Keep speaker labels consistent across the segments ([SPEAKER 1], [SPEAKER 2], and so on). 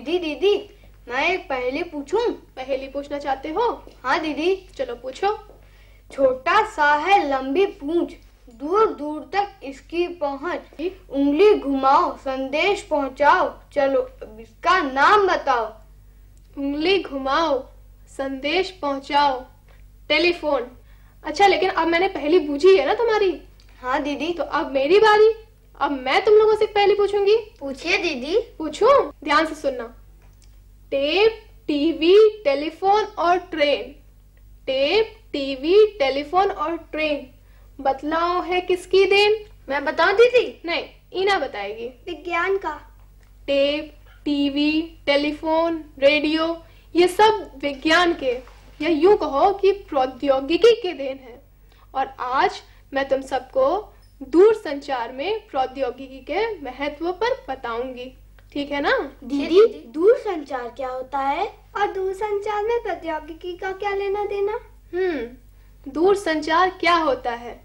[SPEAKER 1] दीदी दीदी मैं एक पहेली पूछूँ?
[SPEAKER 2] पहेली पूछना चाहते हो?
[SPEAKER 1] हाँ दीदी।
[SPEAKER 2] चलो पूछो।
[SPEAKER 1] छोटा सा है लंबी पूंछ। दूर दूर तक इसकी पहुँच। उंगली घुमाओ संदेश पहुंचाओ। चलो अब इसका नाम बताओ।
[SPEAKER 2] उंगली घुमाओ संदेश पहुंचाओ। टेलीफोन। अच्छा लेकिन अब मैंने पहली पूछी है ना तुम्हारी?
[SPEAKER 1] हाँ दीदी।
[SPEAKER 2] तो अब मेरी बारी। अब मैं तुम लोगों से पहली पूछूँगी?
[SPEAKER 1] पूछिए दीदी।
[SPEAKER 2] पूछूँ? ध्यान से सुनना। टेप टीवी टेलीफोन और ट्रेन। टेप टीवी टेलीफोन और ट्रेन। बतलाओ है किसकी देन?
[SPEAKER 1] मैं बताऊँ दीदी
[SPEAKER 2] नहीं इना बताएगी।
[SPEAKER 1] विज्ञान का।
[SPEAKER 2] टेप टीवी टेलीफोन रेडियो ये सब विज्ञान के। या यूँ कहो कि प्रौद्योगिकी के देन है। और आज मैं तुम सबको दूर संचार में प्रौद्योगिकी के महत्व पर बताऊँगी। ठीक है ना?
[SPEAKER 1] दीदी दूर संचार क्या होता है? और दूर संचार में प्रौद्योगिकी का क्या लेना देना?
[SPEAKER 2] हम्म दूर संचार क्या होता है?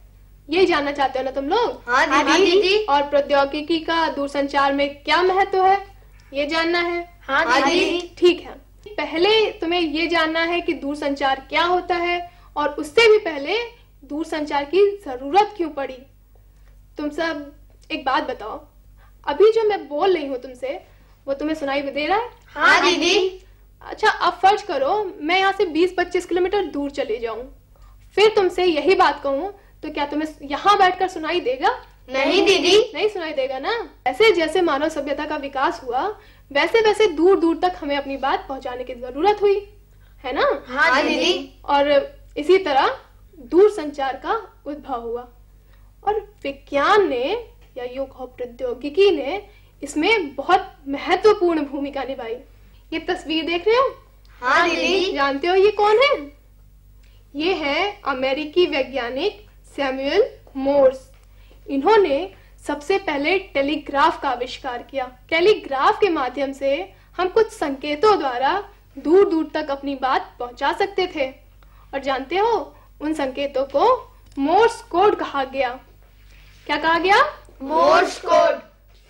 [SPEAKER 2] ये जानना चाहते हो ना तुम लोग?
[SPEAKER 1] हाँ दीदी। हाँ दीदी।
[SPEAKER 2] और प्रौद्योगिकी का दूर संचार में क्या महत्व है? ये जानना है।
[SPEAKER 1] हाँ दीदी।
[SPEAKER 2] ठीक है। पहले तुम्हें ये जानना है कि दूर संचार क्या होता है और उससे भी पहले दूर संचार की ज़रूरत क्यों पड़ी? तुम सब एक बात बताओ। अभी जो मैं बोल रही हूँ तुमसे वो तुम्हें सुनाई दे रहा है?
[SPEAKER 1] हाँ दीदी।
[SPEAKER 2] अच्छा अब फ़र्ज़ करो मैं यहाँ से 20-25 किलोमीटर दूर चले जाऊँ। फिर तुमसे यही बात कहूँ तो क्या तुम्हें यहाँ बैठकर सुनाई देगा?
[SPEAKER 1] नहीं दीदी।
[SPEAKER 2] नहीं सुनाई देगा ना? ऐसे जैसे मानव सभ्यता का विकास हुआ वैसे वैसे दूर दूर तक हमें अपनी बात पहुँचाने की ज़रूरत हुई। है ना?
[SPEAKER 1] हाँ दीदी।
[SPEAKER 2] और इसी तरह दूर संचार का उद्भव हुआ। और विज्ञान ने या यूँ कहो प्रौद्योगिकी ने इसमें बहुत महत्वपूर्ण भूमिका निभाई। ये तस्वीर देख रहे हो?
[SPEAKER 1] हाँ दीदी।
[SPEAKER 2] जानते हो ये कौन है? ये है अमेरिकी वैज्ञानिक सैमुअल मोर्स। इन्होंने सबसे पहले टेलीग्राफ का आविष्कार किया। टेलीग्राफ के माध्यम से हम कुछ संकेतों द्वारा दूर दूर तक अपनी बात पहुँचा सकते थे। और जानते हो उन संकेतों को मोर्स कोड कहा गया। क्या कहा गया?
[SPEAKER 1] मोर्स कोड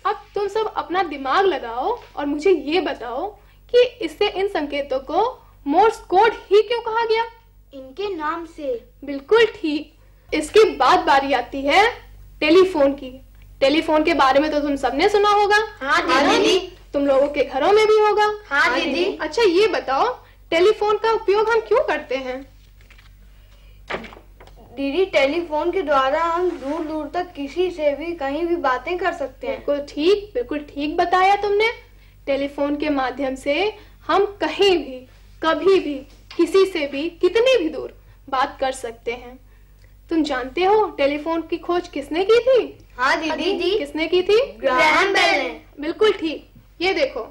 [SPEAKER 2] अब तुम सब अपना दिमाग लगाओ और मुझे ये बताओ कि इससे इन संकेतों को मोर्स कोड ही क्यों कहा गया?
[SPEAKER 1] इनके नाम से।
[SPEAKER 2] बिल्कुल ठीक। इसके बाद बारी आती है टेलीफोन की। टेलीफोन के बारे में तो तुम सबने सुना होगा।
[SPEAKER 1] हाँ दीदी।
[SPEAKER 2] तुम लोगों के घरों में भी होगा।
[SPEAKER 1] हाँ दीदी।
[SPEAKER 2] अच्छा ये बताओ टेलीफोन का उपयोग हम क्यों करते हैं?
[SPEAKER 1] दीदी टेलीफोन के द्वारा हम दूर दूर तक किसी से भी कहीं भी बातें कर सकते हैं।
[SPEAKER 2] बिल्कुल ठीक बिल्कुल ठीक बताया तुमने। टेलीफोन के माध्यम से हम कहीं भी कभी भी किसी से भी कितनी भी दूर बात कर सकते हैं। तुम जानते हो टेलीफोन की खोज किसने की थी?
[SPEAKER 1] हाँ दीदी जी।
[SPEAKER 2] किसने की थी?
[SPEAKER 1] ग्राहम बेल ने।
[SPEAKER 2] बिल्कुल ठीक। ये देखो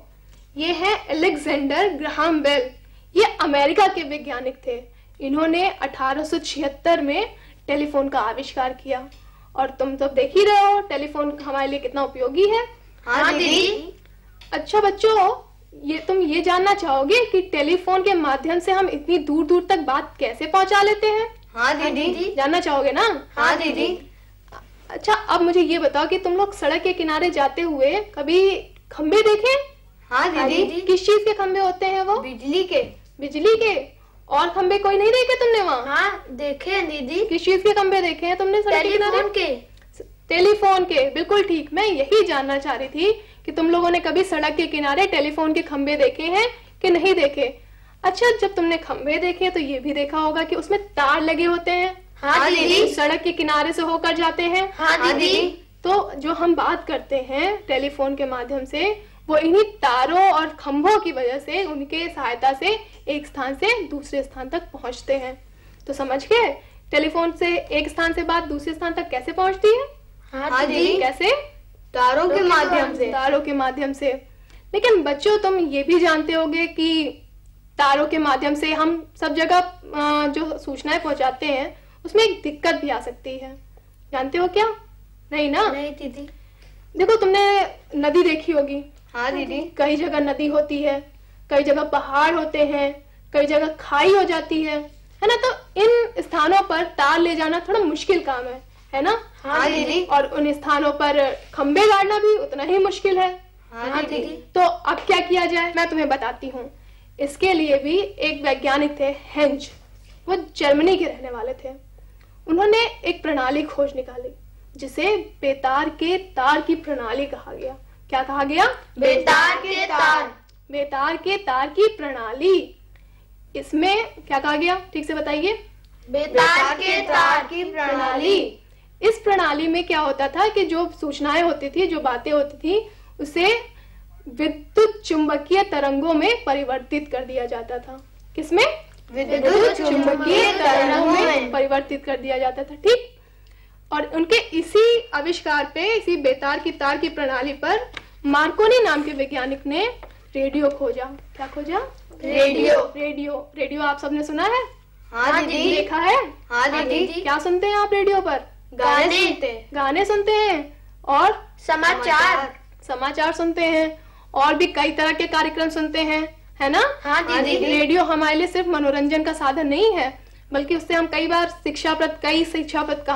[SPEAKER 2] ये है अलेक्जेंडर ग्राहम बेल। ये अमेरिका के वैज्ञानिक थे। इन्होंने 1876 में टेलीफोन का आविष्कार किया। और तुम तो देख ही रहे हो टेलीफोन हमारे लिए कितना उपयोगी है।
[SPEAKER 1] हाँ दीदी।
[SPEAKER 2] अच्छा बच्चों ये तुम ये जानना चाहोगे कि टेलीफोन के माध्यम से हम इतनी दूर दूर तक बात कैसे पहुँचा लेते हैं?
[SPEAKER 1] हाँ दीदी।
[SPEAKER 2] जानना चाहोगे ना?
[SPEAKER 1] हाँ दीदी।
[SPEAKER 2] अच्छा अब मुझे ये बताओ कि तुम लोग सड़क के किनारे जाते हुए कभी खंबे देखे?
[SPEAKER 1] हाँ दीदी।
[SPEAKER 2] किस चीज़ के खंबे होते हैं वो?
[SPEAKER 1] बिजली के।
[SPEAKER 2] बिजली के? और खंबे कोई नहीं देखे तुमने वहाँ?
[SPEAKER 1] हाँ देखे हैं दीदी।
[SPEAKER 2] किस चीज़ के खंबे देखे हैं तुमने सड़क के किनारे?
[SPEAKER 1] टेलीफोन के।
[SPEAKER 2] टेलीफोन के बिल्कुल ठीक। मैं यही जानना चाह रही थी कि तुम लोगों ने कभी सड़क के किनारे टेलीफोन के खंबे देखे हैं कि नहीं देखे? अच्छा जब तुमने खंबे देखे तो ये भी देखा होगा कि उसमें तार लगे होते हैं।
[SPEAKER 1] हाँ दीदी।
[SPEAKER 2] सड़क के किनारे से होकर जाते हैं।
[SPEAKER 1] हाँ दीदी।
[SPEAKER 2] तो जो हम बात करते हैं टेलीफोन के माध्यम से वो इन्हीं तारों और खंभों की वजह से उनके सहायता से एक स्थान से दूसरे स्थान तक पहुँचते हैं। तो समझ गए? टेलीफोन से एक स्थान से बात दूसरे स्थान तक कैसे पहुँचती है?
[SPEAKER 1] हाँ दीदी
[SPEAKER 2] कैसे?
[SPEAKER 1] तारों के माध्यम से।
[SPEAKER 2] तारों के माध्यम से। लेकिन बच्चों तुम ये भी जानते होगे कि तारों के माध्यम से हम सब जगह जो सूचनाएँ पहुंचाते हैं उसमें एक दिक्कत भी आ सकती है। जानते हो क्या? नहीं ना?
[SPEAKER 1] नहीं दीदी।
[SPEAKER 2] देखो तुमने नदी देखी होगी।
[SPEAKER 1] हाँ दीदी।
[SPEAKER 2] कई जगह नदी होती है कई जगह पहाड़ होते हैं कई जगह खाई हो जाती है है ना? तो इन स्थानों पर तार ले जाना थोड़ा मुश्किल काम है है ना?
[SPEAKER 1] हाँ दीदी।
[SPEAKER 2] और उन स्थानों पर खंबे गाड़ना भी उतना ही मुश्किल है।
[SPEAKER 1] हाँ दीदी।
[SPEAKER 2] तो अब क्या किया जाए? मैं तुम्हें बताती हूँ। इसके लिए भी एक वैज्ञानिक थे हेंज। वो जर्मनी के रहने वाले थे। उन्होंने एक प्रणाली खोज निकाली जिसे बेतार के तार की प्रणाली कहा गया। क्या कहा गया?
[SPEAKER 1] बेतार के तार।
[SPEAKER 2] बेतार के तार की प्रणाली। इसमें क्या कहा गया? ठीक से बताइए।
[SPEAKER 1] बेतार के तार की प्रणाली।
[SPEAKER 2] इस प्रणाली में क्या होता था कि जो सूचनाएँ होती थी जो बातें होती थी उसे विद्युत चुंबकीय तरंगों में परिवर्तित कर दिया जाता था। किसमें?
[SPEAKER 1] विद्युत चुंबकीय तरंगों में।
[SPEAKER 2] परिवर्तित कर दिया जाता था। ठीक? और उनके इसी आविष्कार पे इसी बेतार की तार की प्रणाली पर मार्कोनी नाम के वैज्ञानिक ने रेडियो खोजा। क्या खोजा?
[SPEAKER 1] रेडियो।
[SPEAKER 2] रेडियो। रेडियो आप सबने सुना है?
[SPEAKER 1] हाँ दीदी।
[SPEAKER 2] देखा है?
[SPEAKER 1] हाँ दीदी।
[SPEAKER 2] क्या सुनते हैं आप रेडियो पर?
[SPEAKER 1] गाने सुनते हैं।
[SPEAKER 2] गाने सुनते हैं। और?
[SPEAKER 1] समाचार।
[SPEAKER 2] समाचार सुनते हैं। और भी कई तरह के कार्यक्रम सुनते हैं। है ना?
[SPEAKER 1] हाँ दीदी।
[SPEAKER 2] रेडियो हमारे लिए सिर्फ़ मनोरंजन का साधन नहीं है। बल्कि उससे हम कई बार शिक्षाप्रद कई शिक्षाप्रद का,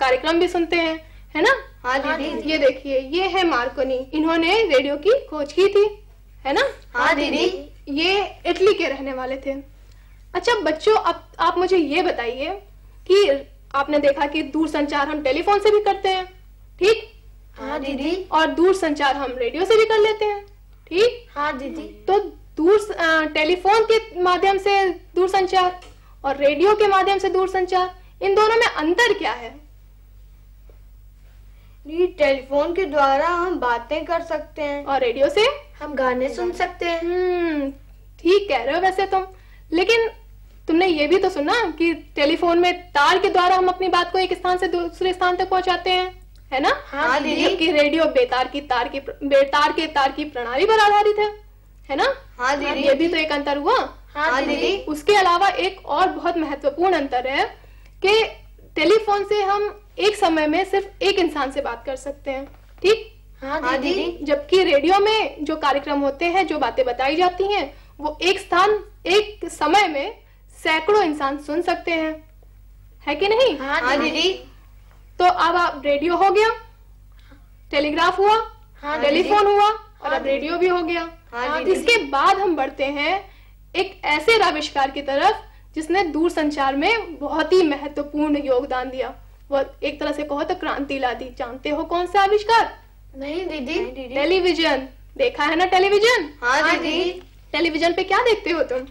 [SPEAKER 2] कार्यक्रम भी सुनते हैं है ना?
[SPEAKER 1] हाँ दीदी
[SPEAKER 2] ये देखिए ये है मार्कोनी। इन्होंने रेडियो की खोज की थी है ना?
[SPEAKER 1] हाँ दीदी
[SPEAKER 2] ये इटली के रहने वाले थे। अच्छा बच्चों अब आप मुझे ये बताइए कि आपने देखा कि दूर संचार हम टेलीफोन से भी करते हैं ठीक?
[SPEAKER 1] हाँ दीदी
[SPEAKER 2] और दूर संचार हम रेडियो से भी कर लेते हैं ठीक?
[SPEAKER 1] हाँ दीदी
[SPEAKER 2] तो दूर टेलीफोन के माध्यम से दूर संचार और रेडियो के माध्यम से दूर संचार इन दोनों में अंतर क्या है?
[SPEAKER 1] टेलीफोन के द्वारा हम बातें कर सकते हैं।
[SPEAKER 2] और रेडियो से?
[SPEAKER 1] हम गाने सुन सकते हैं।
[SPEAKER 2] हम्म ठीक कह रहे हो वैसे तुम। लेकिन तुमने ये भी तो सुना कि टेलीफोन में तार के द्वारा हम अपनी बात को एक स्थान से दूसरे स्थान तक पहुंचाते हैं है ना?
[SPEAKER 1] हाँ, दीदी।
[SPEAKER 2] जबकि रेडियो बेतार की तार की बेतार के तार की प्रणाली पर आधारित है है ना?
[SPEAKER 1] हाँ दीदी।
[SPEAKER 2] ये भी तो एक अंतर हुआ।
[SPEAKER 1] हाँ दीदी।
[SPEAKER 2] उसके अलावा एक और बहुत महत्वपूर्ण अंतर है कि टेलीफोन से हम एक समय में सिर्फ़ एक इंसान से बात कर सकते हैं ठीक?
[SPEAKER 1] हाँ दीदी।
[SPEAKER 2] जबकि रेडियो में जो कार्यक्रम होते हैं जो बातें बताई जाती हैं वो एक स्थान एक समय में सैकड़ों इंसान सुन सकते हैं। है कि नहीं?
[SPEAKER 1] हाँ दीदी।
[SPEAKER 2] तो अब आप रेडियो हो गया टेलीग्राफ हुआ
[SPEAKER 1] हाँ,
[SPEAKER 2] टेलीफोन हुआ और
[SPEAKER 1] हाँ,
[SPEAKER 2] अब रेडियो भी हो गया।
[SPEAKER 1] हाँ, दीदी।
[SPEAKER 2] इसके बाद हम बढ़ते हैं एक ऐसे आविष्कार की तरफ़ जिसने दूर संचार में बहुत ही महत्वपूर्ण योगदान दिया। वो एक तरह से कहो तो क्रांति ला दी। जानते हो कौन सा आविष्कार?
[SPEAKER 1] नहीं दीदी।
[SPEAKER 2] टेलीविज़न। देखा है ना टेलीविज़न?
[SPEAKER 1] हाँ दीदी।
[SPEAKER 2] टेलीविज़न पे क्या देखते हो तुम?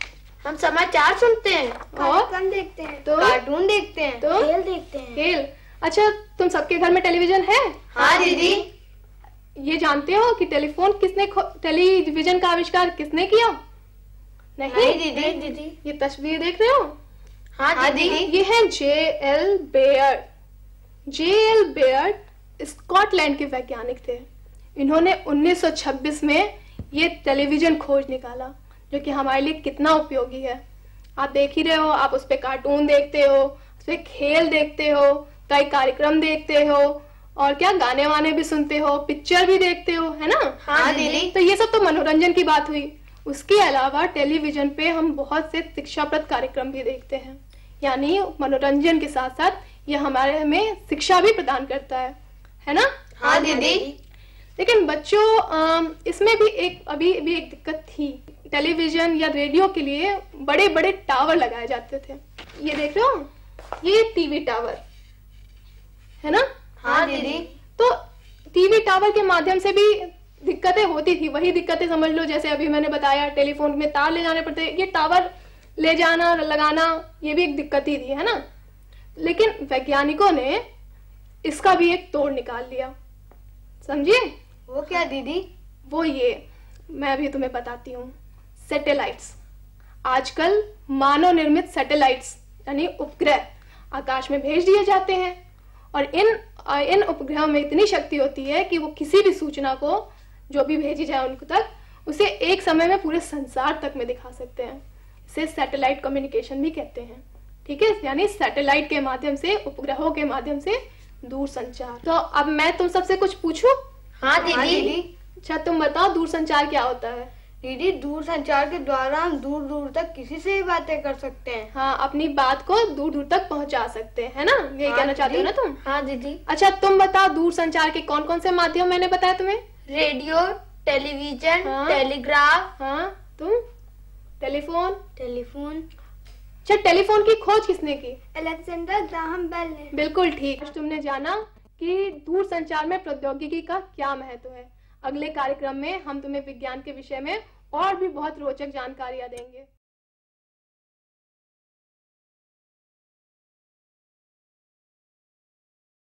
[SPEAKER 1] हम समाचार सुनते हैं।
[SPEAKER 2] और?
[SPEAKER 1] कार्यक्रम देखते हैं।
[SPEAKER 2] तो?
[SPEAKER 1] कार्टून देखते हैं।
[SPEAKER 2] तो?
[SPEAKER 1] खेल देखते हैं।
[SPEAKER 2] खेल। अच्छा तुम सबके घर में टेलीविज़न है?
[SPEAKER 1] हाँ दीदी।
[SPEAKER 2] ये जानते हो कि टेलीफोन किसने टेलीविज़न का आविष्कार किसने किया? नहीं
[SPEAKER 1] दीदी। दीदी।
[SPEAKER 2] ये तस्वीर देख रहे हो?
[SPEAKER 1] हाँ दीदी।
[SPEAKER 2] ये है J L Baird J L Baird Scotland के वैज्ञानिक थे। इन्होंने 1926 में ये टेलीविज़न खोज निकाला जो कि हमारे लिए कितना उपयोगी है। आप देख ही रहे हो आप उस पे कार्टून देखते हो उस पे खेल देखते हो कई कार्यक्रम देखते हो और क्या गाने वाने भी सुनते हो पिक्चर भी देखते हो है ना?
[SPEAKER 1] हाँ दीदी।
[SPEAKER 2] तो ये सब तो मनोरंजन की बात हुई। उसके अलावा टेलीविज़न पे हम बहुत से शिक्षाप्रद कार्यक्रम भी देखते हैं। यानी मनोरंजन के साथ साथ ये हमारे हमें शिक्षा भी प्रदान करता है। है ना?
[SPEAKER 1] हाँ दीदी।
[SPEAKER 2] लेकिन बच्चों इसमें भी एक अभी भी एक दिक्कत थी। टेलीविज़न या रेडियो के लिए बड़े बड़े टावर लगाए जाते थे। ये देख रहे हो? ये टीवी टावर। है ना?
[SPEAKER 1] हाँ दीदी।
[SPEAKER 2] तो टीवी टावर के माध्यम से भी दिक्कतें होती थी वही दिक्कतें समझ लो जैसे अभी मैंने बताया टेलीफोन में तार ले जाने पड़ते ये टावर ले जाना लगाना ये भी एक दिक्कत ही थी है ना? लेकिन वैज्ञानिकों ने इसका भी एक तोड़ निकाल लिया। समझिए?
[SPEAKER 1] वो क्या दीदी?
[SPEAKER 2] वो ये मैं अभी तुम्हें बताती हूँ सैटेलाइट्स आजकल मानव निर्मित सैटेलाइट्स यानी उपग्रह आकाश में भेज दिए जाते हैं। और इन इन उपग्रहों में इतनी शक्ति होती है कि वो किसी भी सूचना को जो भी भेजी जाए उनको तक उसे एक समय में पूरे संसार तक में दिखा सकते हैं। इसे सैटेलाइट कम्युनिकेशन भी कहते हैं। ठीक है? यानी सैटेलाइट के माध्यम से उपग्रहों के माध्यम से दूर संचार। तो अब मैं तुम सबसे कुछ पूछू?
[SPEAKER 1] हाँ दीदी।
[SPEAKER 2] अच्छा तुम बताओ दूर संचार क्या होता है?
[SPEAKER 1] दीदी दूर संचार के द्वारा हम दूर दूर तक किसी से भी बातें कर सकते हैं।
[SPEAKER 2] हाँ अपनी बात को दूर दूर तक पहुँचा सकते हैं है ना? यही
[SPEAKER 1] हाँ,
[SPEAKER 2] कहना चाहते हो ना तुम?
[SPEAKER 1] हाँ दीदी।
[SPEAKER 2] अच्छा तुम बताओ दूर संचार के कौन कौन से माध्यम मैंने बताया तुम्हें?
[SPEAKER 1] रेडियो टेलीविज़न
[SPEAKER 2] हाँ।
[SPEAKER 1] टेलीग्राफ।
[SPEAKER 2] हाँ तुम? टेलीफोन?
[SPEAKER 1] टेलीफोन।
[SPEAKER 2] अच्छा टेलीफोन की खोज किसने की?
[SPEAKER 1] अलेक्जेंडर ग्राहम बेल ने।
[SPEAKER 2] बिल्कुल ठीक। आज तुमने जाना कि दूर संचार में प्रौद्योगिकी का क्या महत्व है। अगले कार्यक्रम में हम तुम्हें विज्ञान के विषय में और भी बहुत रोचक जानकारियाँ देंगे।